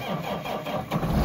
ハハハハ